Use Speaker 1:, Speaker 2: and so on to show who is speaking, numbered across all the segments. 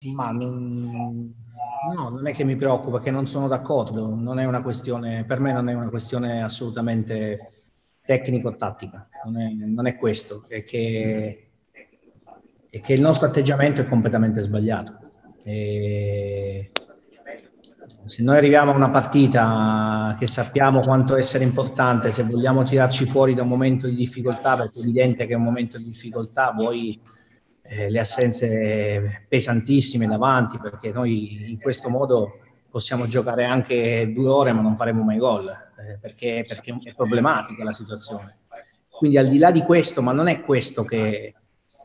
Speaker 1: Ma non, no, non è che mi preoccupa, che non sono d'accordo, non è una questione, per me non è una questione assolutamente tecnico-tattica, non è, non è questo, è che, è che il nostro atteggiamento è completamente sbagliato. E se noi arriviamo a una partita che sappiamo quanto essere importante, se vogliamo tirarci fuori da un momento di difficoltà, perché è evidente che è un momento di difficoltà, voi eh, le assenze pesantissime davanti, perché noi in questo modo possiamo giocare anche due ore ma non faremo mai gol, eh, perché, perché, è problematica la situazione. Quindi al di là di questo, ma non è questo che,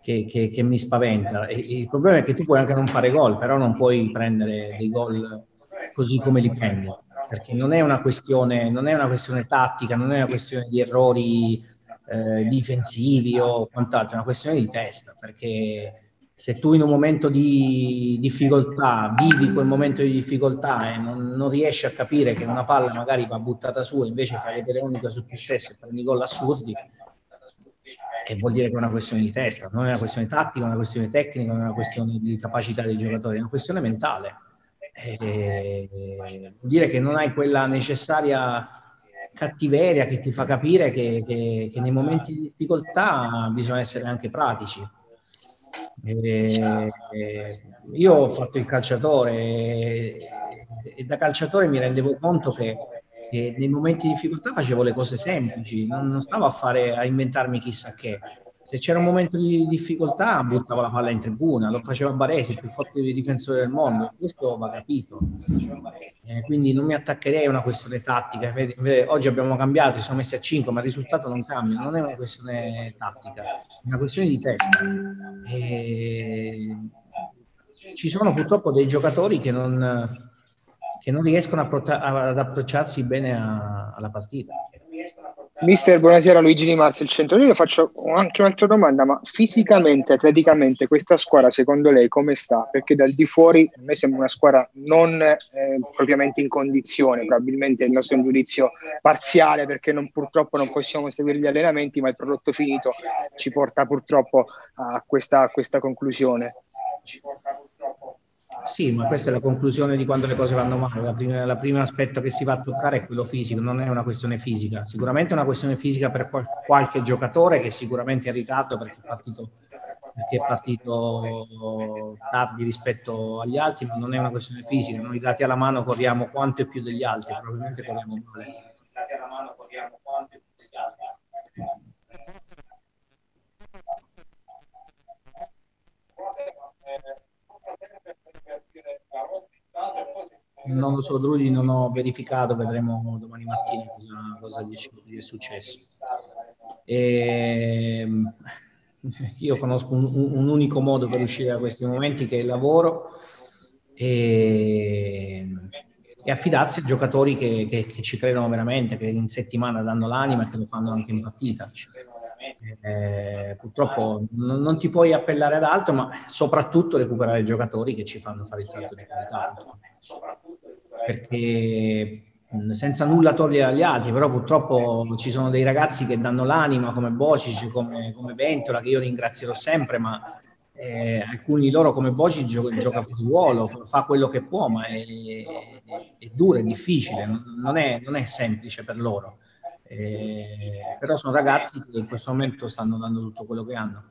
Speaker 1: che, che, che mi spaventa, il problema è che tu puoi anche non fare gol, però non puoi prendere dei gol così come li prendi, perché non è una questione, non è una questione tattica, non è una questione di errori eh, difensivi o quant'altro, è una questione di testa, perché se tu in un momento di difficoltà vivi quel momento di difficoltà e non, non riesci a capire che una palla magari va buttata su e invece fai vedere unica su te stesso e prendi gol assurdi, e vuol dire che è una questione di testa, non è una questione tattica, è una questione tecnica, non è una questione di capacità dei giocatori, è una questione mentale. E, vuol dire che non hai quella necessaria cattiveria che ti fa capire che, che, che nei momenti di difficoltà bisogna essere anche pratici. E, io ho fatto il calciatore e, da calciatore mi rendevo conto che e nei momenti di difficoltà facevo le cose semplici, non, non stavo a, fare, a inventarmi chissà che. Se c'era un momento di difficoltà, buttavo la palla in tribuna, lo faceva Baresi, il più forte difensore del mondo, questo va capito. Eh, quindi non mi attaccherei a una questione tattica. Oggi abbiamo cambiato, ci siamo messi a 5, ma il risultato non cambia, non è una questione tattica, è una questione di testa. E ci sono purtroppo dei giocatori che non, che non riescono ad approcciarsi bene a, alla partita.
Speaker 2: Mister, buonasera Luigi Di Marzio, il centro. Io faccio anche un'altra domanda, ma fisicamente, atleticamente, questa squadra secondo lei come sta? Perché dal di fuori a me sembra una squadra non eh, propriamente in condizione, probabilmente il nostro giudizio parziale perché non, purtroppo non possiamo seguire gli allenamenti, ma il prodotto finito ci porta purtroppo a questa, a questa conclusione. Ci porta
Speaker 1: sì, ma questa è la conclusione di quando le cose vanno male. La prima, la prima aspetto che si va a toccare è quello fisico, non è una questione fisica. Sicuramente è una questione fisica per qual- qualche giocatore che sicuramente è in ritardo perché è partito, perché è partito tardi rispetto agli altri, ma non è una questione fisica. Noi dati alla mano corriamo quanto più degli altri, probabilmente corriamo male. Dati alla mano corriamo quanto e più degli altri. Non lo so, Drudi, non ho verificato, vedremo domani mattina cosa, cosa è successo. E, ehm, io conosco un, un, unico modo per uscire da questi momenti che è il lavoro e, e affidarsi a giocatori che, che, che, ci credono veramente, che in settimana danno l'anima e che lo fanno anche in partita. Eh, purtroppo non, non, ti puoi appellare ad altro, ma soprattutto recuperare giocatori che ci fanno fare il salto di qualità perché senza nulla togliere agli altri, però purtroppo ci sono dei ragazzi che danno l'anima come Bocic, come, come Ventola, che io ringrazierò sempre, ma eh, alcuni di loro come Bocic gioca, gioca fuori ruolo, fa quello che può, ma è, è duro, è difficile, non è, non è semplice per loro. Eh, però sono ragazzi che in questo momento stanno dando tutto quello che hanno.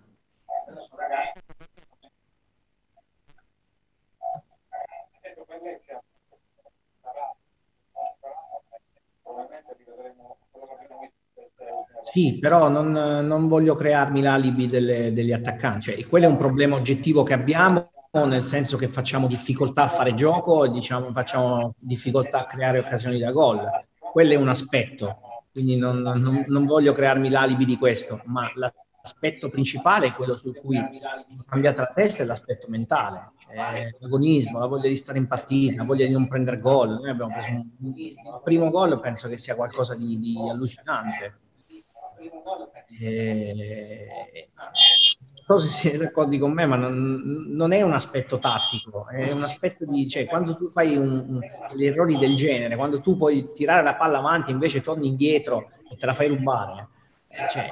Speaker 1: Sì, però non, non voglio crearmi l'alibi delle, degli attaccanti, cioè, quello è un problema oggettivo che abbiamo, nel senso che facciamo difficoltà a fare gioco e diciamo, facciamo difficoltà a creare occasioni da gol. Quello è un aspetto, quindi non, non, non voglio crearmi l'alibi di questo, ma l'aspetto principale, quello su cui è cambiata la testa, è l'aspetto mentale, cioè l'agonismo, la voglia di stare in partita, la voglia di non prendere gol. Noi abbiamo preso un, il primo gol, penso che sia qualcosa di, di allucinante eh, non so se siete d'accordo con me, ma non, non, è un aspetto tattico, è un aspetto di, cioè, quando tu fai un, degli errori del genere, quando tu puoi tirare la palla avanti e invece torni indietro e te la fai rubare, eh, cioè,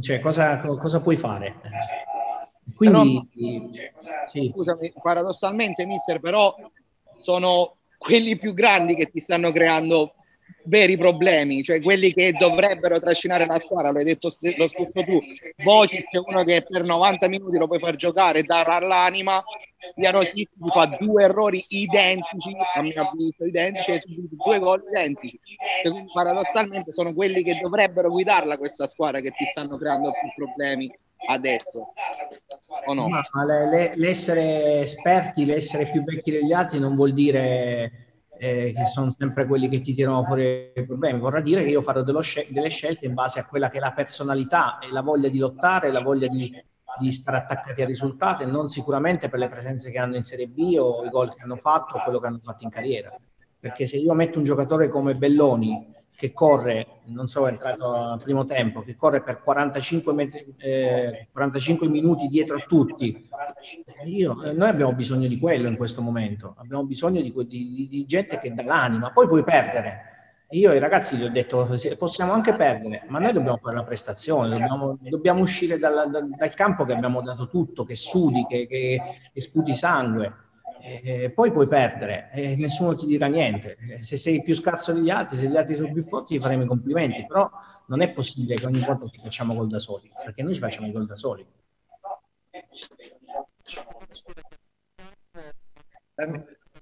Speaker 1: cioè, cosa, cosa, puoi fare?
Speaker 2: Quindi, però, sì. scusami, paradossalmente, mister, però sono quelli più grandi che ti stanno creando veri problemi, cioè quelli che dovrebbero trascinare la squadra, l'hai detto st- lo stesso tu, Bocic è uno che per 90 minuti lo puoi far giocare, dare all'anima, Jarosic fa due errori identici, a mio avviso identici, e subito due gol identici, quindi paradossalmente sono quelli che dovrebbero guidarla questa squadra che ti stanno creando più problemi adesso
Speaker 1: o no? Ma l'essere esperti, l'essere più vecchi degli altri non vuol dire eh, che sono sempre quelli che ti tirano fuori i problemi. Vorrà dire che io farò scel- delle scelte in base a quella che è la personalità e la voglia di lottare, la voglia di, di stare attaccati al risultato e non sicuramente per le presenze che hanno in Serie B o i gol che hanno fatto o quello che hanno fatto in carriera. Perché se io metto un giocatore come Belloni che corre, non so, è entrato al primo tempo, che corre per 45, metri, eh, 45 minuti dietro a tutti. Io, eh, noi abbiamo bisogno di quello in questo momento, abbiamo bisogno di, di, di gente che dà l'anima, poi puoi perdere. Io ai ragazzi gli ho detto, possiamo anche perdere, ma noi dobbiamo fare la prestazione, dobbiamo, dobbiamo uscire dal, dal, campo che abbiamo dato tutto, che sudi, che, che, che sputi sangue eh, poi puoi perdere e nessuno ti dirà niente. Eh, se sei più scarso degli altri, se gli altri sono più forti, ti faremo i complimenti, però non è possibile che ogni volta ti facciamo gol da soli, perché noi ci facciamo i gol da soli.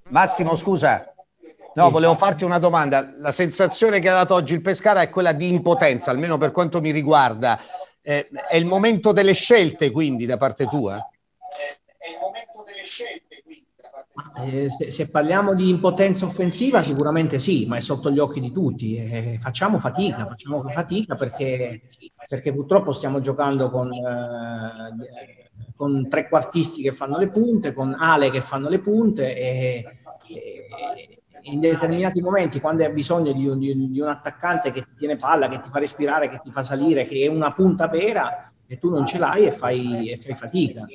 Speaker 3: Massimo, scusa. No, volevo farti una domanda. La sensazione che ha dato oggi il Pescara è quella di impotenza, almeno per quanto mi riguarda. Eh, è il momento delle scelte, quindi, da parte tua? È il momento delle scelte
Speaker 1: eh, se, se, parliamo di impotenza offensiva, sicuramente sì, ma è sotto gli occhi di tutti. Eh, facciamo fatica, facciamo fatica perché, perché purtroppo stiamo giocando con, eh, con trequartisti che fanno le punte, con ale che fanno le punte e, e in determinati momenti, quando hai bisogno di un, di, un attaccante che ti tiene palla, che ti fa respirare, che ti fa salire, che è una punta vera, e tu non ce l'hai e fai, e fai fatica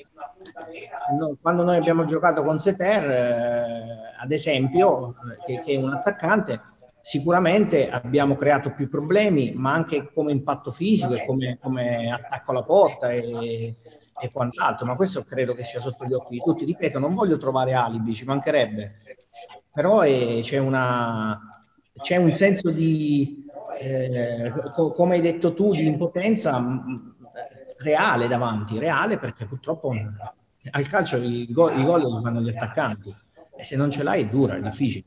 Speaker 1: quando noi abbiamo giocato con Seter, eh, ad esempio, che, che, è un attaccante, sicuramente abbiamo creato più problemi, ma anche come impatto fisico e come, come attacco alla porta e, e quant'altro. Ma questo credo che sia sotto gli occhi di tutti. Ripeto, non voglio trovare alibi, ci mancherebbe, però è, c'è, una, c'è un senso di, eh, co- come hai detto tu, di impotenza reale davanti, reale perché purtroppo al calcio i gol, i fanno gli attaccanti e se non ce l'hai è dura, è difficile.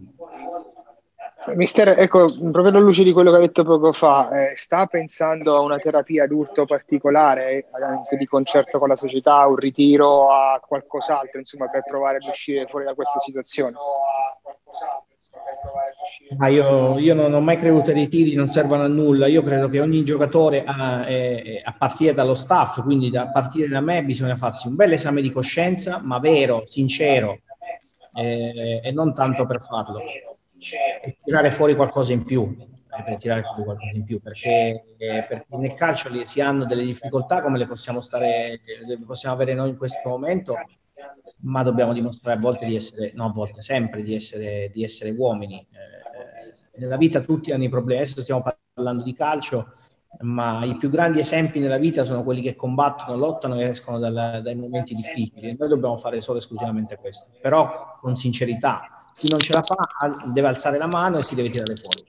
Speaker 2: Mister, ecco, proprio alla luce di quello che ha detto poco fa, eh, sta pensando a una terapia d'urto particolare, anche di concerto con la società, un ritiro, a qualcos'altro, insomma, per provare ad uscire fuori da questa situazione?
Speaker 1: Ah, io, io, non ho mai creduto che i tiri non servano a nulla. Io credo che ogni giocatore, a, a partire dallo staff, quindi a partire da me, bisogna farsi un bel esame di coscienza, ma vero, sincero, eh, e non tanto per farlo, e tirare fuori qualcosa in più. Eh, per tirare fuori qualcosa in più perché, eh, perché nel calcio si hanno delle difficoltà come le possiamo, stare, le possiamo avere noi in questo momento ma dobbiamo dimostrare a volte di essere, no a volte, sempre di essere, di essere uomini. Eh, nella vita tutti hanno i problemi, adesso stiamo parlando di calcio, ma i più grandi esempi nella vita sono quelli che combattono, lottano e escono dal, dai momenti difficili. Noi dobbiamo fare solo esclusivamente questo, però con sincerità. Chi non ce la fa deve alzare la mano e si deve tirare fuori.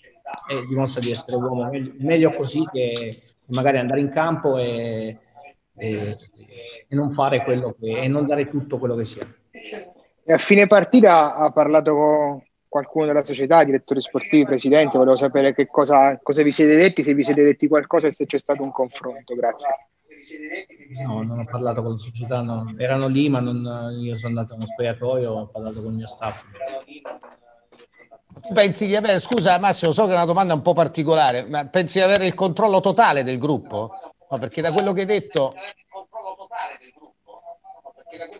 Speaker 1: E dimostra di essere uomo meglio, così che magari andare in campo e, e, e non fare quello che, e non dare tutto quello che si ha.
Speaker 2: E a fine partita ha parlato con qualcuno della società, direttori sportivi, presidente, volevo sapere che cosa, cosa vi siete detti, se vi siete detti qualcosa e se c'è stato un confronto, grazie.
Speaker 1: No, non ho parlato con la società, no. erano lì, ma non, io sono andato a uno spogliatoio, ho parlato con il mio staff.
Speaker 3: Pensi di avere, scusa Massimo, so che è una domanda un po' particolare, ma pensi di avere il controllo totale del gruppo? No, perché da quello che hai detto...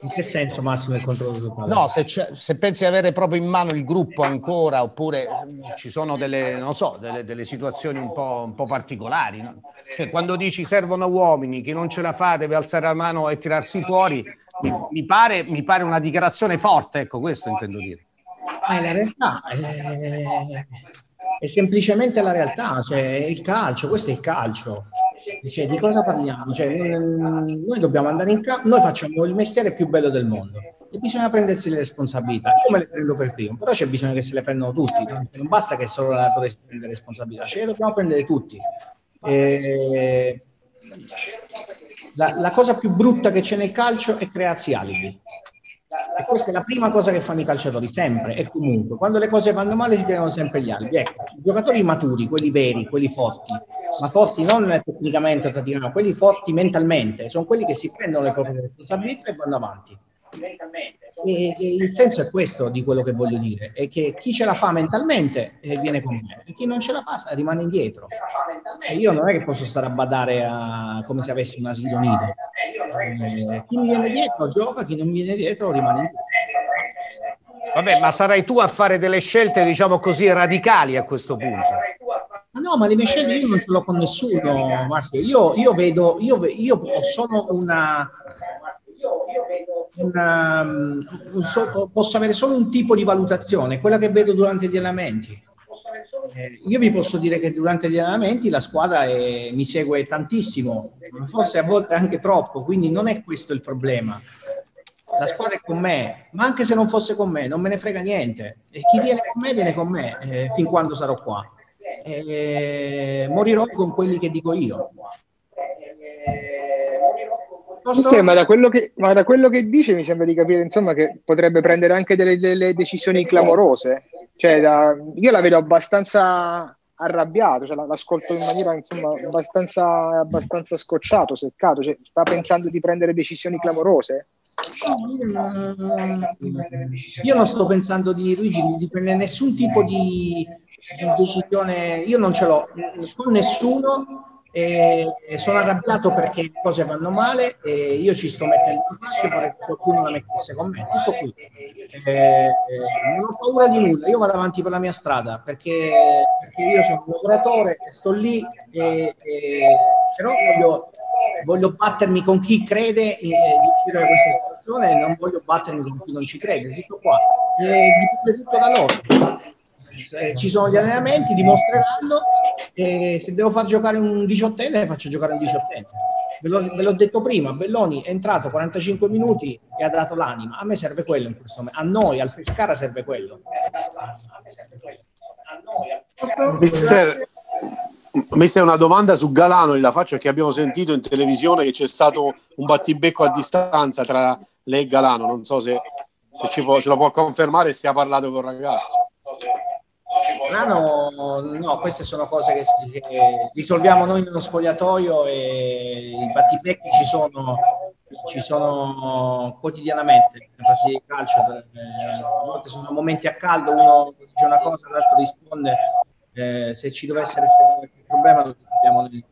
Speaker 1: In che senso Massimo il controllo totale?
Speaker 3: No, se, se, pensi di avere proprio in mano il gruppo ancora, oppure ci sono delle, non so, delle, delle situazioni un po', un po particolari. No? Cioè, quando dici servono uomini, chi non ce la fa deve alzare la mano e tirarsi fuori, mi, mi, pare, mi pare, una dichiarazione forte, ecco, questo intendo dire.
Speaker 1: Ma è la realtà, è, è semplicemente la realtà, cioè è il calcio, questo è il calcio Cioè, di cosa parliamo? Cioè, noi dobbiamo andare in campo, noi facciamo il mestiere più bello del mondo e bisogna prendersi le responsabilità. Io me le prendo per primo, però c'è bisogno che se le prendano tutti, non basta che solo l'allenatore si prenda le responsabilità, ce le dobbiamo prendere tutti. E... La, la cosa più brutta che c'è nel calcio è crearsi alibi. E questa è la prima cosa che fanno i calciatori, sempre e comunque. Quando le cose vanno male si creano sempre gli alibi. Ecco, i giocatori maturi, quelli veri, quelli forti, ma forti non tecnicamente tatticamente, quelli forti mentalmente, sono quelli che si prendono le proprie responsabilità e vanno avanti. E, e, il senso è questo di quello che voglio dire, è che chi ce la fa mentalmente eh, viene con me e chi non ce la fa rimane indietro. E io non è che posso stare a badare a, come se avessi un asilo nido. Eh, chi mi viene dietro gioca, chi non mi viene dietro rimane indietro.
Speaker 3: Vabbè, ma sarai tu a fare delle scelte, diciamo così, radicali a questo punto.
Speaker 1: Ma no, ma le mie scelte io non ce l'ho con nessuno, Massimo. Io, io vedo, io, io sono una, una, un so, posso avere solo un tipo di valutazione, quella che vedo durante gli allenamenti. Eh, io vi posso dire che durante gli allenamenti la squadra è, mi segue tantissimo, forse a volte anche troppo, quindi non è questo il problema. La squadra è con me, ma anche se non fosse con me, non me ne frega niente. E chi viene con me, viene con me eh, fin quando sarò qua. E morirò con quelli che dico io.
Speaker 2: Mister, ma, da quello che, ma da quello che dice mi sembra di capire insomma, che potrebbe prendere anche delle, delle decisioni clamorose. Cioè, da, io la vedo abbastanza arrabbiato, cioè, l'ascolto in maniera insomma, abbastanza, abbastanza scocciato, seccato. Cioè, sta pensando di prendere decisioni clamorose?
Speaker 1: Io non sto pensando di Luigi di prendere nessun tipo di, di decisione, io non ce l'ho con nessuno e sono arrabbiato perché le cose vanno male e io ci sto mettendo in vorrei che qualcuno la mettesse con me. Tutto qui. Eh, non ho paura di nulla io vado avanti per la mia strada perché, perché io sono un lavoratore sto lì e, e, però voglio, voglio battermi con chi crede di uscire da questa situazione e non voglio battermi con chi non ci crede tutto qua. E dipende tutto da loro eh, ci sono gli allenamenti, dimostreranno e se devo far giocare un diciottenne faccio giocare un diciottenne. Ve, ve l'ho detto prima, Belloni è entrato 45 minuti e ha dato l'anima. A me serve quello in questo momento. A noi, al Pescara serve quello.
Speaker 4: Mister, Mister, una domanda su Galano la faccio perché abbiamo sentito in televisione che c'è stato un battibecco a distanza tra lei e Galano. Non so se, se può, ce lo può confermare se ha parlato con il ragazzo.
Speaker 1: Milano, no, queste sono cose che, che, risolviamo noi nello spogliatoio e i battibecchi ci sono, ci sono quotidianamente partite di calcio. Eh, a volte sono momenti a caldo, uno dice una cosa, l'altro risponde. Eh, se ci dovesse essere qualche problema lo risolviamo nel